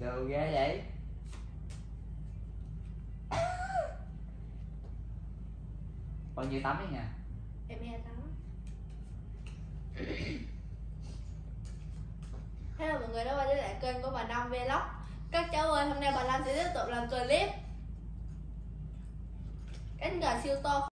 đồ ghê vậy? Bao nhiêu tấm ấy nha? Em nghe tắm Hello mọi người đã quay trở lại kênh của bà Năm Vlog. Các cháu ơi, hôm nay bà Năm sẽ tiếp tục làm clip. Cánh gà siêu to.